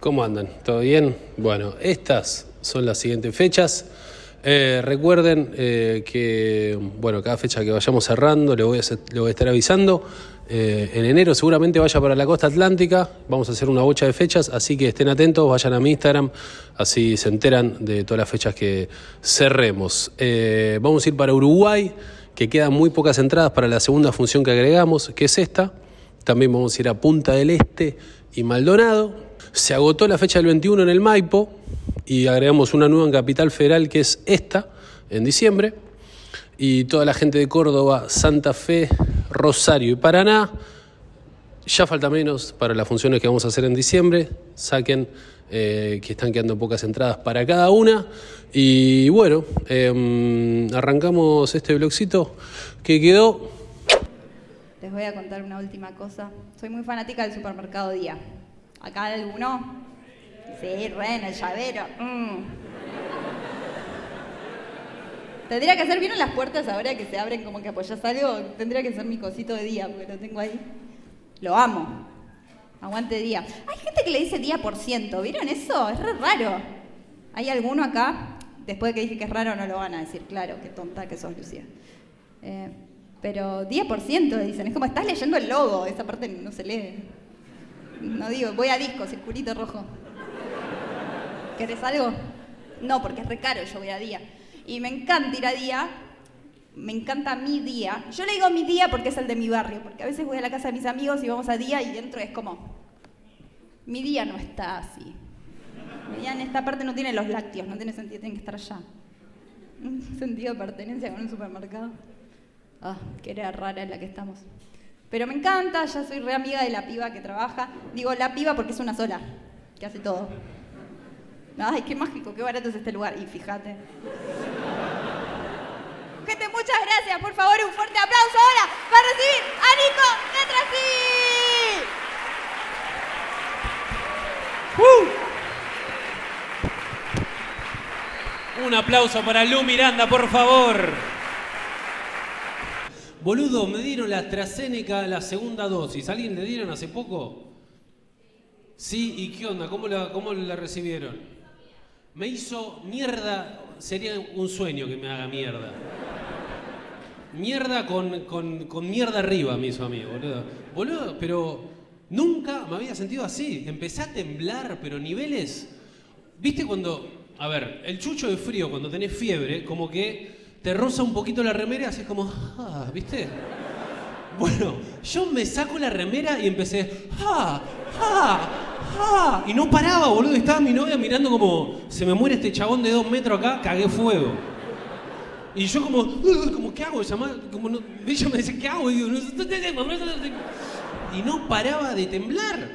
¿Cómo andan? ¿Todo bien? Bueno, estas son las siguientes fechas. Eh, recuerden eh, que, bueno, cada fecha que vayamos cerrando le voy a, estar avisando. Eh, en enero seguramente vaya para la costa atlántica. Vamos a hacer una bocha de fechas, así que estén atentos, vayan a mi Instagram, así se enteran de todas las fechas que cerremos. Vamos a ir para Uruguay, que quedan muy pocas entradas para la segunda función que agregamos, que es esta. También vamos a ir a Punta del Este y Maldonado. Se agotó la fecha del 21 en el Maipo y agregamos una nueva en Capital Federal que es esta, en diciembre. Y toda la gente de Córdoba, Santa Fe, Rosario y Paraná. Ya falta menos para las funciones que vamos a hacer en diciembre. Saquen eh, que están quedando pocas entradas para cada una. Y bueno, em, arrancamos este blogcito que quedó Les voy a contar una última cosa. Soy muy fanática del supermercado Día. ¿Acá alguno? Sí, Ren, el llavero. mm. Tendría que ser, ¿vieron las puertas ahora que se abren como que apoyas algo? Tendría que ser mi cosito de día, porque lo tengo ahí. Lo amo. Aguante día. Hay gente que le dice día por ciento, ¿vieron eso? Es re raro. ¿Hay alguno acá? Después de que dije que es raro, no lo van a decir. Claro, qué tonta que sos, Lucía. Eh, pero 10% dicen, es como estás leyendo el logo, esa parte no se lee. No digo, voy a disco, circulito rojo. ¿Querés algo? No, porque es re caro, yo voy a día. Y me encanta ir a día, me encanta mi día. Yo le digo mi día porque es el de mi barrio, porque a veces voy a la casa de mis amigos y vamos a día y dentro es como, mi día no está así. Mi día en esta parte no tiene los lácteos, no tiene sentido, tiene que estar allá. Un sentido de pertenencia con un supermercado. Ah, qué era rara en la que estamos. Pero me encanta, ya soy re amiga de la piba que trabaja. Digo la piba porque es una sola, que hace todo. Ay, qué mágico, qué barato es este lugar. Y fíjate. Gente, muchas gracias. Por favor, un fuerte aplauso ahora para recibir a Nico Un aplauso para Lu Miranda, por favor. Boludo, me dieron la AstraZeneca, la segunda dosis. ¿Alguien le dieron hace poco? Sí, ¿y qué onda? ¿Cómo la, cómo la recibieron? Me hizo mierda, sería un sueño que me haga mierda. Mierda con, con, con mierda arriba me hizo a mí, boludo. Boludo, pero nunca me había sentido así. Empecé a temblar, pero niveles... ¿Viste cuando... A ver, el chucho de frío, cuando tenés fiebre, como que te roza un poquito la remera y haces como... Ah, ¿viste? Bueno, yo me saco la remera y empecé... ¡Ah! ¡Ah! ¡Ah! Y no paraba, boludo. Estaba mi novia mirando como... Se me muere este chabón de dos metros acá, cagué fuego. Y yo como, "Ugh", como ¿qué hago? Como no- ella me dice, ¿qué hago? Y, digo. Y no paraba de temblar.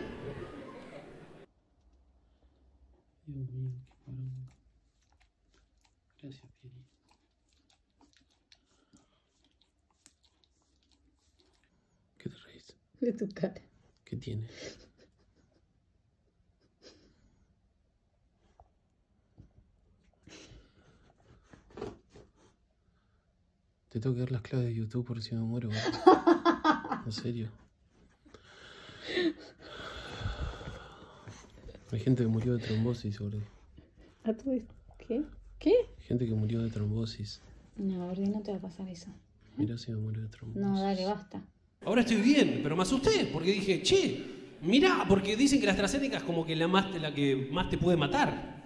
Gracias, Piri. ¿Qué te reís? De tu cara. ¿Qué tiene? Te tengo que dar las claves de YouTube por si me muero. En serio. Hay gente que murió de trombosis, boludo. ¿A tu ¿Qué? ¿Qué? Gente que murió de trombosis. No, Gordi, no te va a pasar eso. Mirá si me muero de trombosis. No, dale, basta. Ahora estoy bien, pero me asusté porque dije, che, mirá, porque dicen que la AstraZeneca es como que la, más, la que más te puede matar.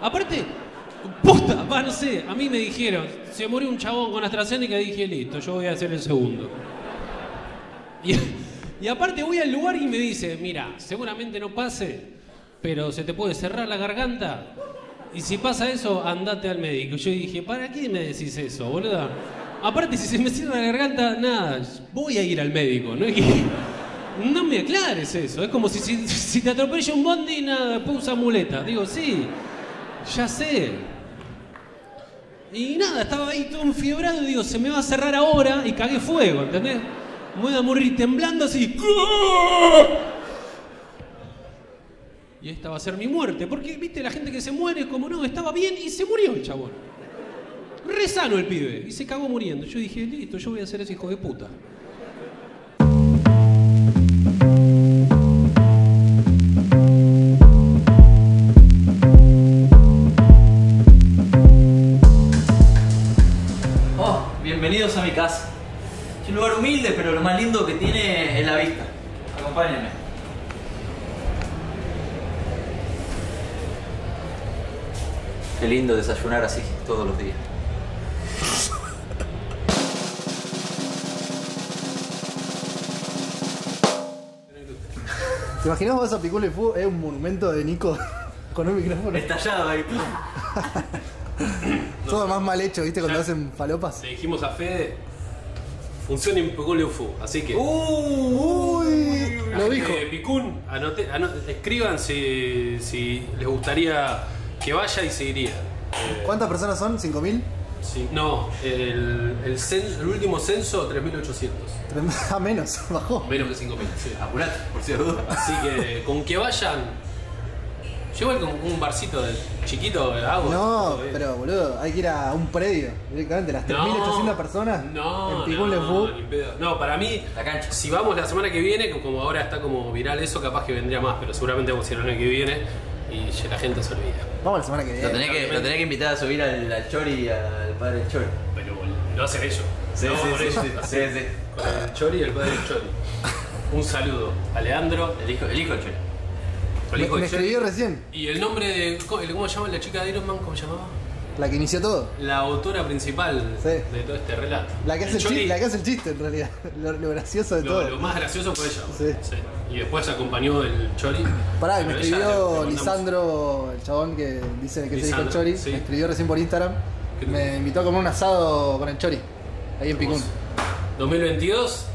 Aparte, posta, va, no sé, a mí me dijeron, se murió un chabón con AstraZeneca y dije, listo, yo voy a hacer el segundo. Y, aparte voy al lugar y me dice, mira, seguramente no pase, pero se te puede cerrar la garganta. Y si pasa eso, andate al médico. Yo dije, ¿para qué me decís eso, boluda? Aparte, si se me cierra la garganta, nada, voy a ir al médico. No, es no me aclares eso. Es como si, si, si te atropella un bondi, nada, después usa muleta. Digo, sí, ya sé. Y nada, estaba ahí todo enfiebrado y digo, se me va a cerrar ahora y cagué fuego, ¿entendés? Me voy a morir temblando así. Y esta va a ser mi muerte. Porque, viste, la gente que se muere es como, no, estaba bien y se murió el chabón. Re sano el pibe. Y se cagó muriendo. Yo dije, listo, yo voy a ser ese hijo de puta. Oh, bienvenidos a mi casa. Es un lugar humilde, pero lo más lindo que tiene es la vista. Acompáñenme. Qué lindo desayunar así todos los días. ¿Te imaginas vos a Piculo y Fu? Es un monumento de Nico con un micrófono. Estallado ahí. Todo más mal hecho, ¿viste? Cuando hacen falopas. Le dijimos a Fede, funciona en Picún Fu, así que. Uy, lo dijo. Picún, anote- ano- escriban si, si les gustaría que vaya y se iría. Eh, ¿Cuántas personas son? ¿5.000? Sí, no, el, el, cen- el último censo 3.800. A menos, bajó. Menos que 5.000. sí. Apurate, por duda. Así que con que vayan. Yo igual con un barcito de chiquito hago. No, pero boludo, hay que ir a un predio directamente. Las 3.800 personas No, en Picún Le no. No, para mí, La cancha. si vamos la semana que viene, como ahora está como viral eso, capaz que vendría más, pero seguramente vamos a ir el año que viene y la gente se olvida. Vamos la semana que Lo viene. tenés que, lo tenés que invitar a subir al, al Chori y al padre del Chori. Pero lo hacen ellos. Sí, No, sí, sí, ellos. sí, sí, sí. Con el Chori y el padre del Chori. Un saludo a Leandro, El hijo, el hijo del Chori. el hijo Me, me del Chori. escribió recién, Y el nombre de. ¿Cómo, cómo se llama la chica de Iron Man? ¿Cómo se llamaba? La que inició todo. La autora principal Sí. de todo este relato. La que, hace el chiste, la que hace el chiste en realidad. Lo, lo gracioso de lo, todo. lo más gracioso fue ella. Sí. Y después acompañó el Chori. Pará, me ella escribió Lisandro, el chabón que dice que se dijo el Lisandro, Chori. sí. Me escribió recién por Instagram. ¿Qué Me invitó a comer un asado con el Chori. Ahí en Picún. 2022,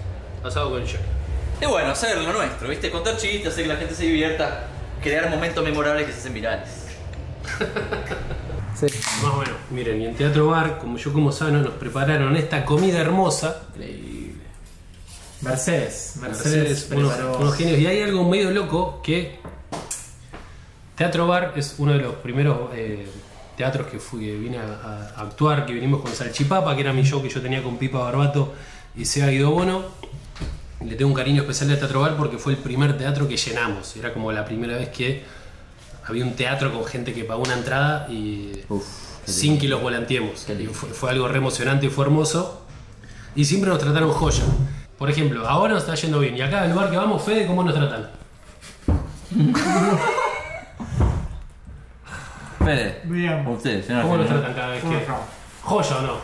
pasado con el Chori. Y bueno, hacer lo nuestro, ¿viste? Contar chistes, hacer que la gente se divierta, crear momentos memorables que se hacen virales. Sí. Más o menos. Miren, y en Teatro Bar, como yo como sano, nos prepararon esta comida hermosa. Mercedes, Mercedes, Mercedes, unos, genios. Y hay algo medio loco que Teatro Bar es uno de los primeros eh, teatros que fui, que vine a, a actuar, que vinimos con Salchipapa, que era mi show que yo tenía con Pipa Barbato y Seba Guido Bono. Le tengo un cariño especial a Teatro Bar porque fue el primer teatro que llenamos. Era como la primera vez que había un teatro con gente que pagó una entrada y sin que los volanteemos. Y fue, fue algo re emocionante y fue hermoso. Y siempre nos trataron joya. Por ejemplo, ahora nos está yendo bien. Y acá, al lugar que vamos, Fede, ¿cómo nos tratan? Fede, Bien. ustedes. ¿Cómo nos tratan cada vez que.? ¿Joya o no?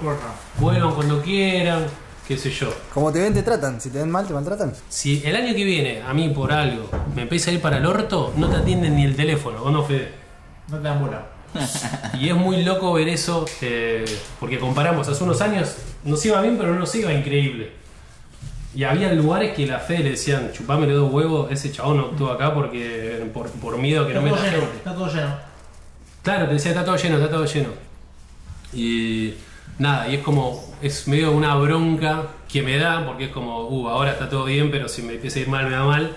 Vuelvan cuando quieran, qué sé yo. Como te ven, te tratan. Si te ven mal, te maltratan. Si el año que viene, a mí por algo, me empieza a ir para el orto, no te atienden ni el teléfono, ¿o no, Fede? No te dan bola. Y es muy loco ver eso, eh, porque comparamos, hace unos años nos iba bien, pero no nos iba increíble. Y había lugares que la fe le decían, chupame los dos huevos, ese chabón no actuó acá porque por, por miedo a que Está no lleno, gente. está todo lleno. Claro, te decía, está todo lleno, está todo lleno. Y nada, y es como, es medio una bronca que me da, porque es como, uh, ahora está todo bien, pero si me empieza a ir mal, me da mal.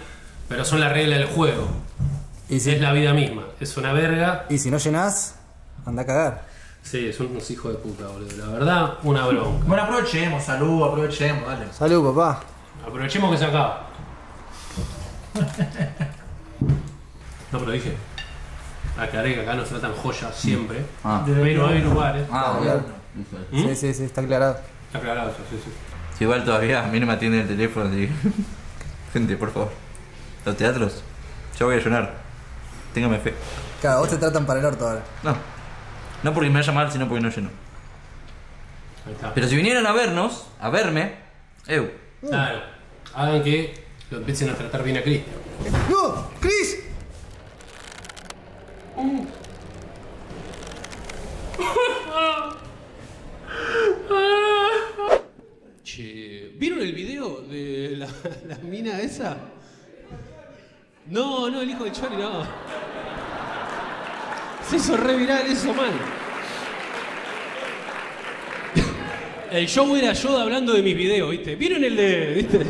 Pero son las reglas del juego. Y si, Es la vida misma. Es una verga. y si no llenás, anda a cagar. Sí, es unos hijos de puta, boludo. La verdad, una bronca. Bueno, aprovechemos, salud, aprovechemos, dale. Salud, papá. Aprovechemos que se acaba. No, pero dije. Aclaré que acá nos tratan joya siempre. Ah. Pero hay lugares. Ah, Claro. ¿Mm? Sí, sí, sí, está aclarado. Está aclarado eso, sí, sí. Si igual todavía a mí no me atiende el teléfono, que- Gente, por favor. Los teatros, yo voy a llorar. Téngame fe. Claro, vos te tratan para el orto ahora. No. No porque me vaya mal, sino porque no lleno. Ahí está. Pero si vinieran a vernos, a verme, eu. Claro. Hagan que lo empiecen a tratar bien a Cristian. ¡No! ¡Chris! Che, ¿vieron el video de la, mina esa? No, no, el hijo de Chori, no. Se hizo re viral eso, mal. El show era yo hablando de mis videos, ¿viste? ¿Vieron el de, viste?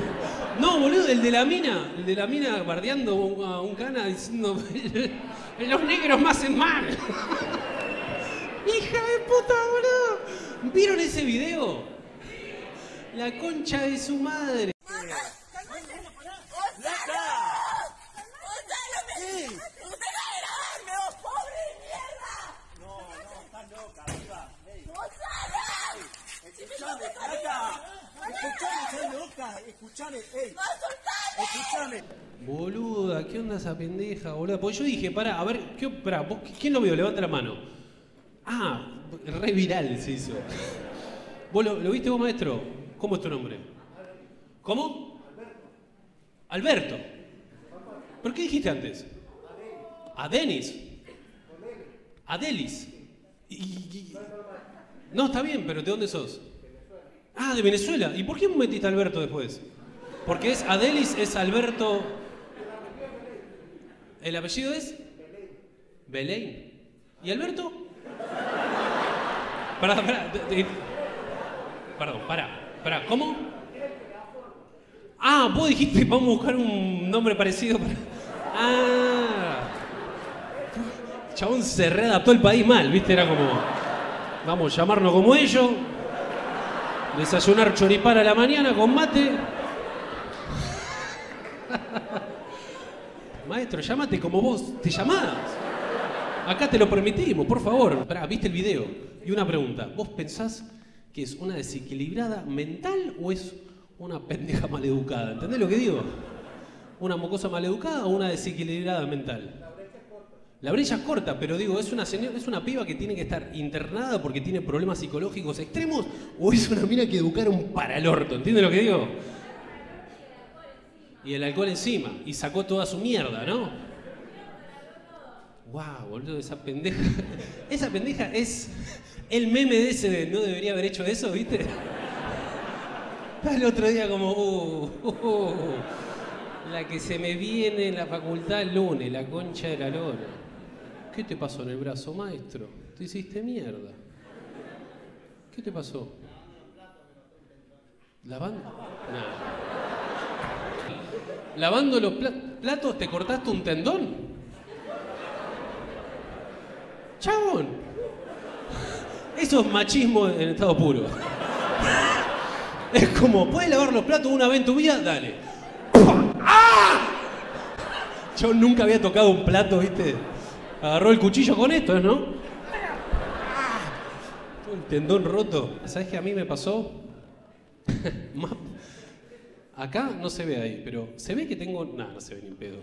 No, boludo, el de la mina, el de la mina bardeando a un cana diciendo los negros me hacen mal. Hija de puta, boludo. ¿Vieron ese video? La concha de su madre. Escuchame, ey. Escuchame. Boluda, ¿qué onda esa pendeja, boluda? Porque yo dije, pará, a ver, ¿qué, pará, vos- ¿quién lo vio? Levanta la mano. Ah, re viral se hizo. ¿Vos lo, viste vos, maestro? ¿Cómo es tu nombre? ¿Cómo? Alberto. ¿Por qué dijiste antes? A Denis. A Delis. Y- No, está bien, pero ¿de dónde sos? Ah, de Venezuela. ¿Y por qué metiste a Alberto después? Porque es Adelis, es Alberto. ¿El apellido es? Belén. ¿Y Alberto? Perdón, pará. Pará, ¿cómo? Ah, vos dijiste, vamos a buscar un nombre parecido para. Ah. Chabón se readaptó el país mal, ¿viste? Era como. Vamos a llamarnos como ellos. Desayunar choripán a la mañana con mate. Maestro, llámate como vos te llamás. Acá te lo permitimos, por favor. ¿viste el video? Y una pregunta. ¿Vos pensás que es una desequilibrada mental o es una pendeja maleducada? ¿Entendés lo que digo? ¿Una mocosa maleducada o una desequilibrada mental? La brecha es corta, pero digo, ¿es una, señora, ¿es una piba que tiene que estar internada porque tiene problemas psicológicos extremos o es una mina que educaron para el orto? ¿Entiendes lo que digo? Y el alcohol encima, y sacó toda su mierda, ¿no? Wow, boludo, esa pendeja. Esa pendeja es el meme de ese no debería haber hecho eso, ¿viste? El otro día como, uh, uh, uh, la que se me viene en la facultad el lunes, la concha de la lora. ¿Qué te pasó en el brazo, maestro? Te hiciste mierda. ¿Qué te pasó? ¿Lavando? Nada. ¿Lavando los pla- platos te cortaste un tendón? Chabón. Eso es machismo en estado puro. Es como, ¿puedes lavar los platos una vez en tu vida? Dale. ¡Ah! Yo nunca había tocado un plato, ¿viste? Agarró el cuchillo con esto, ¿no? Todo el tendón roto. ¿Sabes qué a mí me pasó? Acá no se ve ahí, pero se ve que tengo. No, no se ve ni un pedo.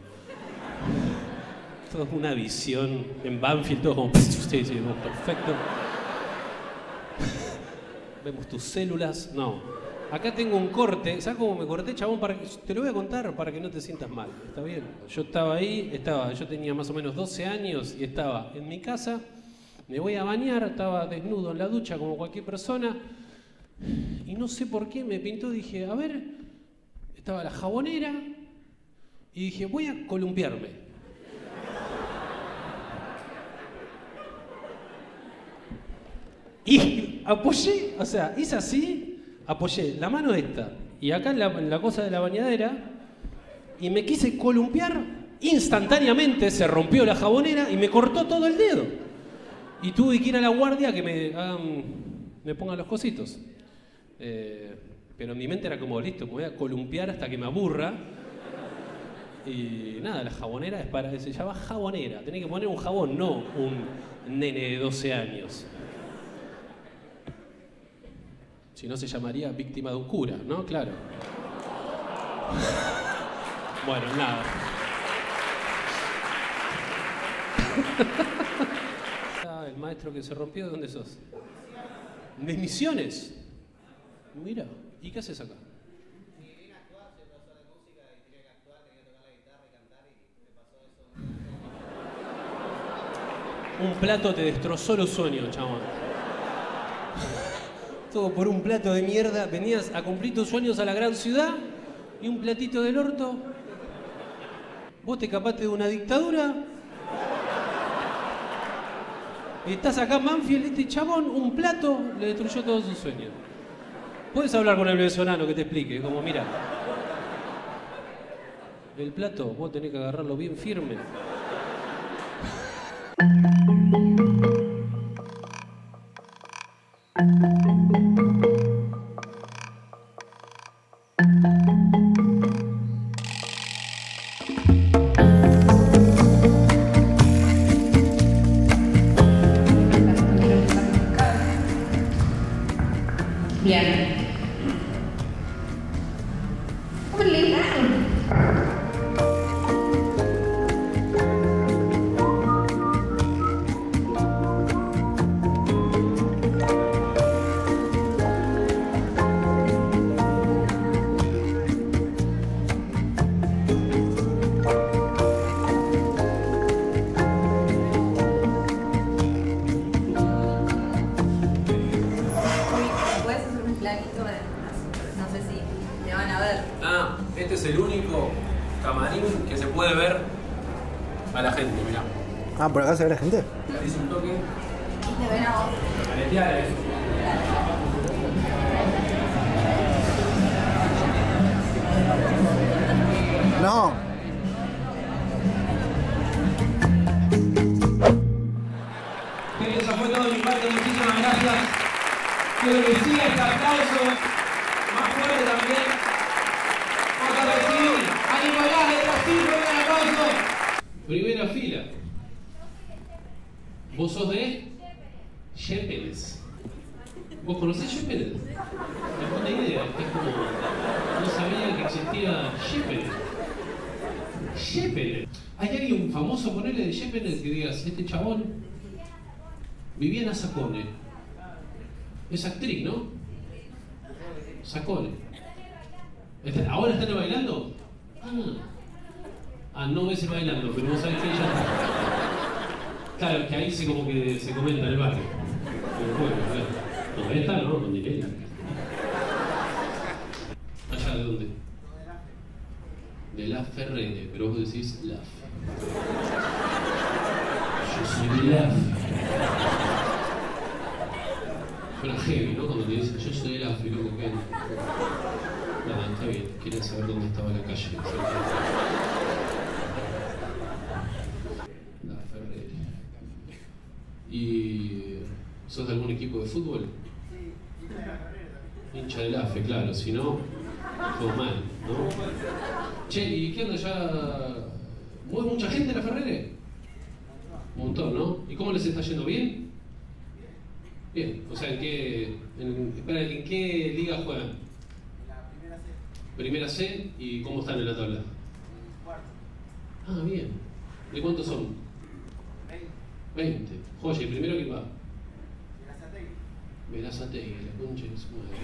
Todo es una visión en Banfield, todo como. Sí, perfecto. Vemos tus células. No. Acá tengo un corte. ¿Sabes cómo me corté, chabón? Te lo voy a contar para que no te sientas mal. ¿Está bien? Yo estaba ahí, estaba, yo tenía más o menos 12 años y estaba en mi casa. Me voy a bañar, estaba desnudo en la ducha como cualquier persona. Y no sé por qué me pintó, dije, a ver, estaba la jabonera y dije, voy a columpiarme. Y apoyé, o sea, hice así, apoyé la mano esta y acá en la, cosa de la bañadera y me quise columpiar, instantáneamente se rompió la jabonera y me cortó todo el dedo. Y tuve que ir a la guardia que me, hagan- me pongan los cositos. Eh, pero en mi mente era como, listo, me voy a columpiar hasta que me aburra. Y nada, la jabonera es para, se llama jabonera. Tenés que poner un jabón, no un nene de 12 años. Si no se llamaría víctima de un cura, ¿no? Claro. Bueno, nada. Ah, El maestro que se rompió, ¿de dónde sos? De Misiones. Mira, ¿y qué haces acá? Un plato te destrozó los sueños, chabón. Todo por un plato de mierda. Venías a cumplir tus sueños a la gran ciudad y un platito del orto. Vos te escapaste de una dictadura. Estás acá Manfield, este chabón, un plato le destruyó todos sus sueños. Puedes hablar con el venezolano que te explique, como mira. El plato, vos tenés que agarrarlo bien firme. Este es el único camarín que se puede ver a la gente, mirá. Ah, por acá se ve la gente. Dice un toque. Te ven a vos. Aletear. No. Bien, eso fue todo de mi parte, muchísimas gracias. Quiero que siga este aplauso más fuerte también. Vamos a recibir a Nicolás de Brasil con un aplauso. Primera fila. ¿Vos sos de? Yepes. ¿Vos conocés Yepes? No puta idea, es como. No sabía que existía Yepes. Yepes. ¿Hay alguien famoso ponerle de Yepes que digas, este chabón Viviana Sacone. Es actriz, ¿no? Sacone. Está- ¿Ahora están bailando? Ah. Ah, no ves bailando, pero vos sabés que ella. Claro, que ahí se como que se comenta en el barrio. El pueblo, claro. Todavía está, ¿no? Con Dilena. ¿Allá de dónde? De la Ferrere, pero vos decís la. Yo soy de la. Suena heavy, ¿no? Cuando te dicen, yo soy del África, loco, ¿qué? Nada, está bien. Quería saber dónde estaba la calle. La Ferreri. ¿Y sos de algún equipo de fútbol? Hincha del AFE, claro. Si no, todo mal, ¿no? Che, ¿y qué onda ya? ¿Mueve mucha gente la Ferrere? Un montón, ¿no? ¿Y cómo les está yendo? ¿Bien? Bien, o sea, ¿en qué, en, espera, ¿en qué liga juegan? Primera C. ¿Y cómo están en la tabla? Ah, bien. ¿De cuántos son? 20. Joya, ¿y primero quién va? Verazategui, la concha de su madre.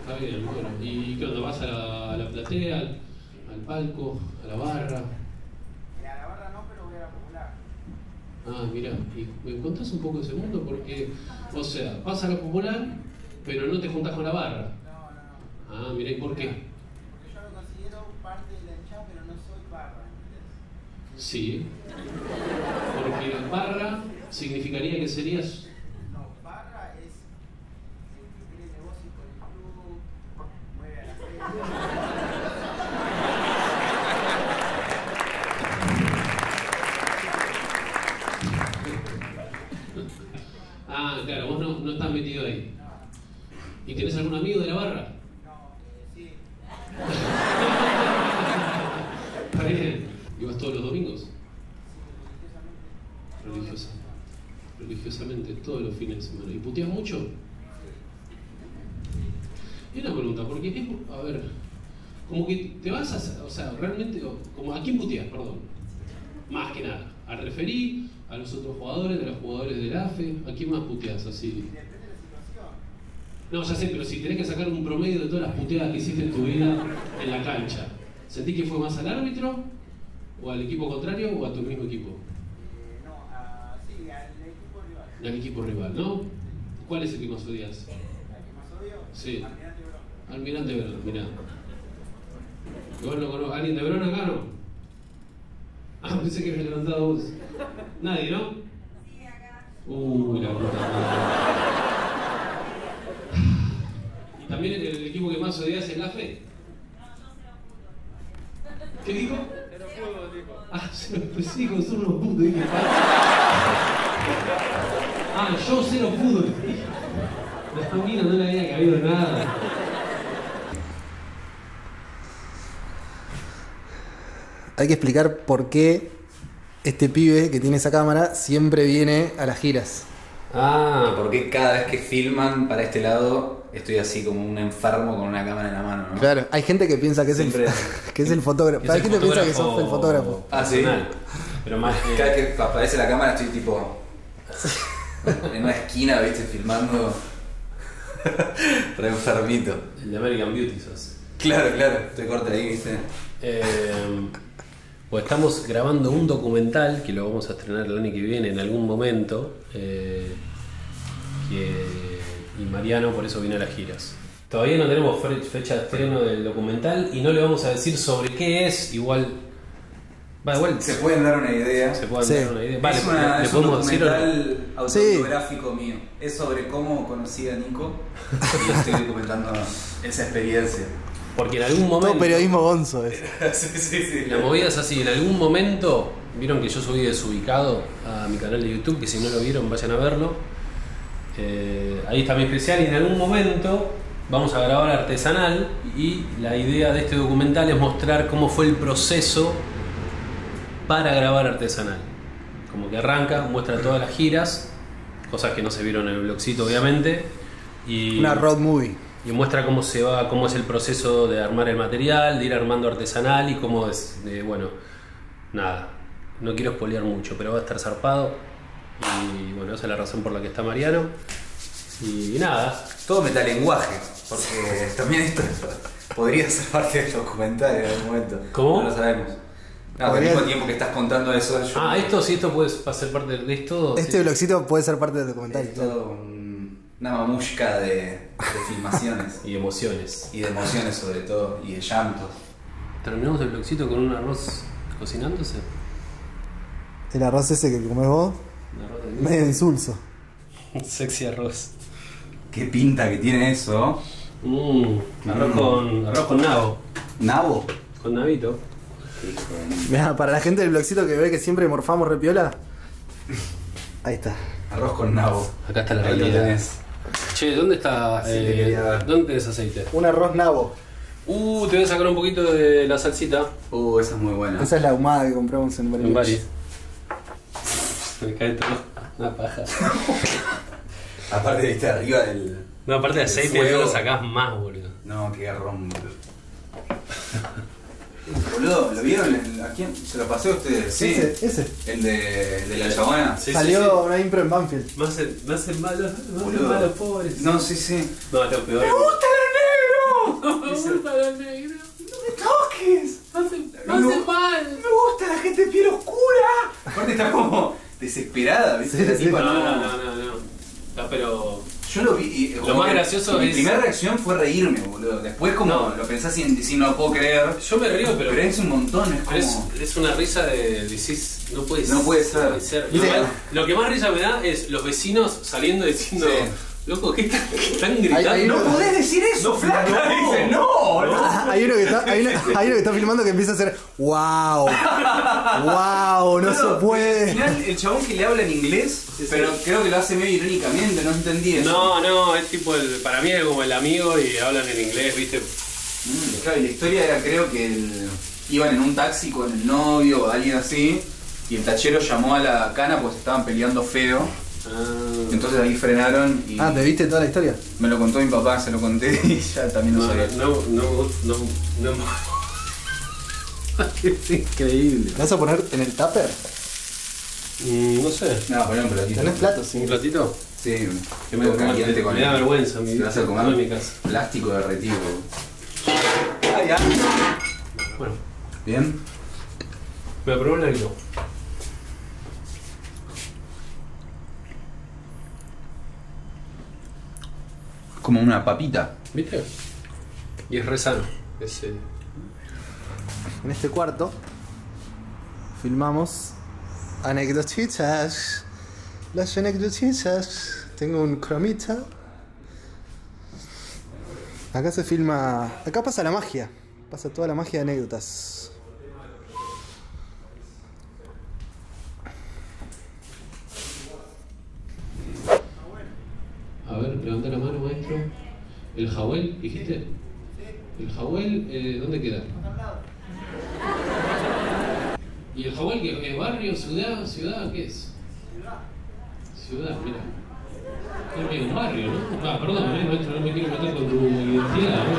Está bien, bueno. ¿Y qué onda? ¿Vas a la, a la platea, al, al palco, a la barra? A la barra no, pero voy a la popular. Ah, mira, ¿y me contás un poco de ese mundo? Porque, o sea, vas a lo popular, pero no te juntás con la barra. No, no, no. Ah, mira, ¿y por qué? Porque yo lo considero parte de la hinchada, pero no soy barra, ¿entendés? Sí. Porque barra significaría que serías. Quién puteas, perdón. Más que nada, al referí, a los otros jugadores, a los jugadores del AFE, ¿a quién más puteas así? Depende de la situación. No, ya sé, pero si tenés que sacar un promedio de todas las puteadas que hiciste en tu vida en la cancha, ¿sentís que fue más al árbitro, o al equipo contrario, o a tu mismo equipo? Eh, no, a, sí, al equipo rival. Al equipo rival, ¿no? ¿Cuál es el que más odias? ¿Al que más odio? Sí. Almirante Bronco. Almirante Verón, mirá. ¿Alguien de Verón acá no? Ah, pensé que habías levantado vos. Nadie, ¿no? Sí, acá. Uy, la puta madre. ¿Y también el, el equipo que más odias es la fe? ¿Qué dijo? Cero fútbol, dijo. Ah, cero, pues sí, con son unos putos, dije. Ah, yo cero fútbol. La mina no le había cabido nada. Hay que explicar por qué este pibe que tiene esa cámara siempre viene a las giras. Ah, ¿Por qué cada vez que filman para este lado estoy así como un enfermo con una cámara en la mano? ¿no? Claro, hay gente que piensa que es, el, Siempre- que es el fotógrafo. es Hay gente que piensa que sos el fotógrafo. Ah, ¿sí? personal. Pero más. eh, Cada vez que aparece la cámara estoy tipo en una esquina, viste, filmando. Re enfermito. el de American Beauty sos. Claro, claro, te corta ahí, viste. Eh, pues estamos grabando un documental que lo vamos a estrenar el año que viene en algún momento. eh, que- y Mariano por eso viene a las giras. Todavía no tenemos fe- fecha de estreno del documental y no le vamos a decir sobre qué es. Igual. Va, igual Se pueden dar una idea. se pueden Sí. dar una idea. Vale, es, una, le es un podemos no? documental autobiográfico mío. Es sobre cómo conocí a Nico y estoy documentando esa experiencia. Porque en algún momento. Todo periodismo gonzo es. sí, sí, sí. La movida es así, en algún momento, vieron que yo subí desubicado a mi canal de YouTube, que si no lo vieron vayan a verlo. Eh, ahí está mi especial y en algún momento vamos a grabar artesanal y la idea de este documental es mostrar cómo fue el proceso para grabar artesanal. Como que arranca, muestra todas las giras, cosas que no se vieron en el blogcito obviamente. Y Una road movie. Y muestra cómo se va, cómo es el proceso de armar el material, de ir armando artesanal y cómo es, de, bueno, nada, no quiero espolear mucho, pero va a estar zarpado y bueno, esa es la razón por la que está Mariano y, nada, Todo metalenguaje, porque también esto podría ser parte del documental en algún momento. ¿Cómo? No lo sabemos. No, al mismo tiempo que estás contando eso, yo. ah, esto sí, esto puede ser parte de esto. Este sí. blogcito puede ser parte del documental. Es claro. todo un- una mamushka de, de filmaciones y emociones. y de emociones sobre todo y de llantos. Terminamos el blogcito con un arroz cocinándose. El arroz ese que comes vos, Un arroz medio insulso. Sexy arroz. Qué pinta que tiene eso. Mm, arroz, con, arroz con nabo, Nabo. con nabito. Mirá, para la gente del blogcito que ve que siempre morfamos repiola. Ahí está. Arroz con nabo. Acá está la realidad. Che, ¿dónde está? Sí, te eh, quería. ¿Dónde tenés aceite? Un arroz nabo. Uh, te voy a sacar un poquito de la salsita. Uh, esa es muy buena. Esa es la ahumada que compramos en En Bariloche. Bari. Me cae todo. Una paja. Aparte, viste, arriba del. No, aparte de El aceite fuego. no lo sacás más, boludo. No, qué garrón, boludo. Boludo, ¿lo vieron? El- ¿A quién? ¿Se lo pasé a ustedes? Sí. Ese, ese. El de, el de la chabona. Sí, Salió sí, sí. una impro en Banfield. Me hacen, me hacen malos, me hacen Boludo. malos pobres. No, sí, sí. no, lo peor. ¡Me gusta lo negro! Me gusta. ¡No me toques! Me hacen, me No. hacen mal. ¡Me gusta la gente de piel oscura! Aparte está como desesperada, ¿viste? Sí, La sí. tipa No, no- no, no, no. no. Pero. Yo lo vi y como Lo más gracioso Mi es- primera reacción fue reírme, boludo. Después como No. lo pensás y decís no lo puedo creer. Yo me río, pero. Pero es un montón, es como... es, es una risa de decís, no puede No puede ser. Lo, Sí. mal- lo que más risa me da es los vecinos saliendo diciendo, Sí. Loco, ¿qué están, gritando? Hay- hay ¡No uno- podés decir eso, No, flaca! no. Dice, no, no. Ah, hay, uno que está, hay, uno, hay uno que está filmando que empieza a hacer ¡Wow! ¡Wow! No se Al puede. final, el chabón que le habla en inglés, pero creo que lo hace medio irónicamente, no entendí eso. No, no, es tipo, el, para mí es como el amigo y hablan en inglés, ¿viste? Mm, claro, y la historia era creo que el- iban en un taxi con el novio o alguien así, y el tachero llamó a la cana pues estaban peleando feo, Ah, entonces ahí frenaron y Ah, ¿te viste toda la historia? me lo contó mi papá, se lo conté y ya también lo no, sabía. no, no, no, no, no. es increíble. ¿Me vas a poner en el tupper? Mm, no sé. No, poné un platito. ¿Tenés platos? ¿Un Sí. platito? Sí, Que me, caliente con me da vergüenza, mi ¿Te vas a comer? en mi casa. Plástico derretido. Ah, ya. Bueno, Bien. me aprobó el algo. Como una papita. ¿Viste? Y es re sano. Es, eh, En este cuarto filmamos anecdotitas. Las anecdotitas. Tengo un cromita. Acá se filma. Acá pasa la magia. Pasa toda la magia de anécdotas. A ver, levanta la mano, maestro. ¿El Jawel, dijiste? ¿El Jawel, eh, dónde queda? ¿Y el Jawel qué es barrio, ciudad, ciudad, qué es? Ciudad, mira. Es medio un barrio, ¿no? Ah, perdón, eh, maestro, no me quiero meter con tu identidad, ¿no?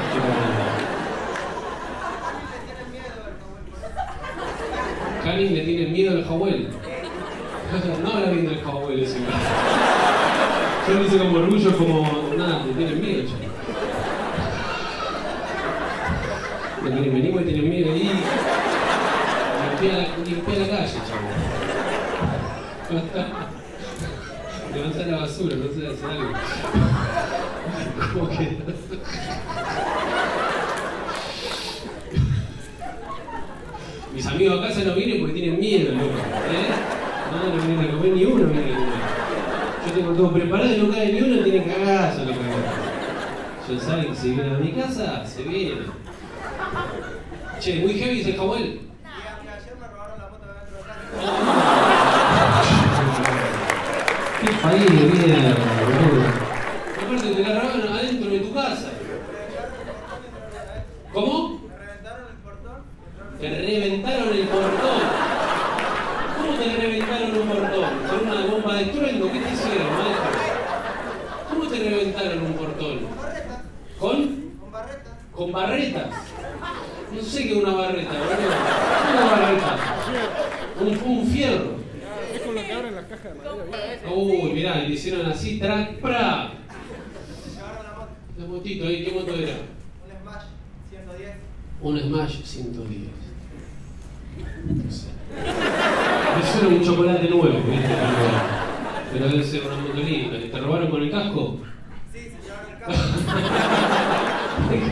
Karin le tiene miedo al Jawel. No habla bien del Jawel ese. Yo lo hice como orgullo, como nada, le tienen miedo, ya. Le tienen venimos y tienen miedo ahí. Limpia la, la calle, chavo. Levanta la basura, no sé hacer algo. ¿Cómo que? Mis amigos a casa no vienen porque tienen miedo, loco. ¿eh? No, no vienen a comer ni uno, vienen a comer. Yo tengo todo preparado y no cae ni uno, tienen cagazo, loco. Ya saben que si vienen a mi casa, se vienen. Che, muy heavy es el Jawel. Y ayer me robaron la moto de de casa. Qué país de mierda, boludo. Aparte te la robaron adentro de tu casa. ¿Cómo? Me reventaron el portón. Te reventaron el portón. ¿Cómo te reventaron un portón? ¿Con una bomba de trueno? ¿Qué te hicieron, maestro? ¿Cómo te reventaron un portón? ¿Con? Con barretas. ¿Con barretas? No sé qué es una barreta, boludo. ¿Qué es una barreta? Un, un fierro. Es con lo que abren las cajas de madera. Uy, mirá, le hicieron así, trac, pra. Llevaron la moto. La motito ahí, ¿qué moto era? Un Smash 110. Un Smash 110. No sé. Era un chocolate nuevo, ¿viste? Pero, debe ser una motonita. ¿Te robaron con el casco? Sí, se llevaron el carro.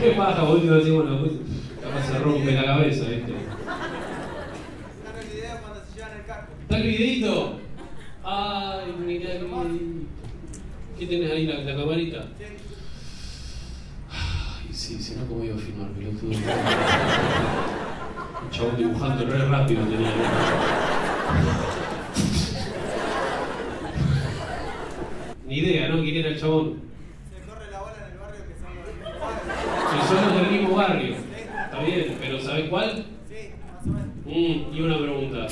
¿Qué pasa, boludo? Así, bueno, pues, capaz se rompe la cabeza, ¿viste? Está el video cuando se llevan el carro. ¿Está el videito? Ay, el videito. ¿Qué tenés ahí, la, la camarita? Ay, sí, si no, ¿cómo iba a filmar, pelotudo? Un chabón dibujando re rápido tenía. Ni idea, ¿no? ¿Quién era el chabón? Se corre la bola en el barrio que son los son los del mismo barrio. Está bien, pero ¿sabes cuál? Sí, más o menos. Mm, y una pregunta.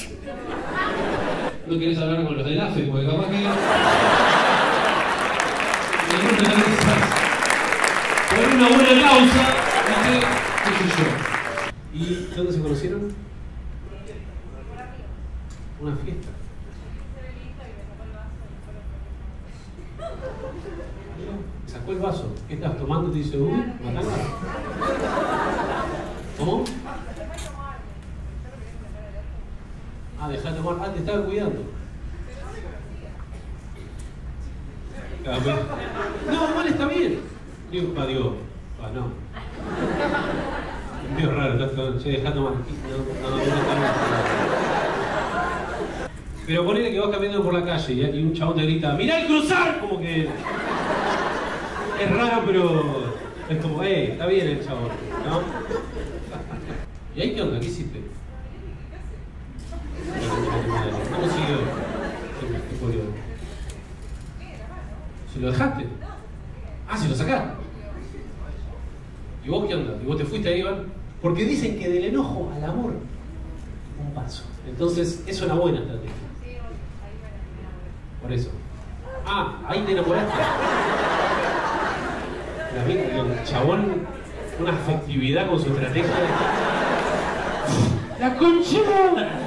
¿No querés hablar con los del AFE? Porque capaz que. Por una buena causa, ¿viste? ¿Qué sé yo? ¿Y dónde se conocieron? Una fiesta. Sacó el vaso. ¿Qué estás tomando? Te dice, uy, matala. ¿Cómo? Ah, dejá de tomar. Ah, te estaba cuidando. Ah, No, igual está bien. Digo, pa, digo, ah, no. Medio raro, está todo, che, dejá de tomar. No, no, no. Pero ponele que vas caminando por la calle y, y un chabón te grita, ¡Mirá el cruzar! Como que. Es raro, pero. Es como, eh, está bien el chabón, ¿no? ¿Y ahí qué onda? ¿Qué hiciste? ¿Cómo siguió? ¿Qué jodió? ¿Se lo dejaste? Ah, se lo sacaste. ¿Y vos qué onda? ¿Y vos te fuiste ahí, Iván? Porque dicen que del enojo al amor, un paso. Entonces, es una buena estrategia. Por eso. Ah, ahí te enamoraste. La el chabón, una afectividad con su estrategia. ¡La concha!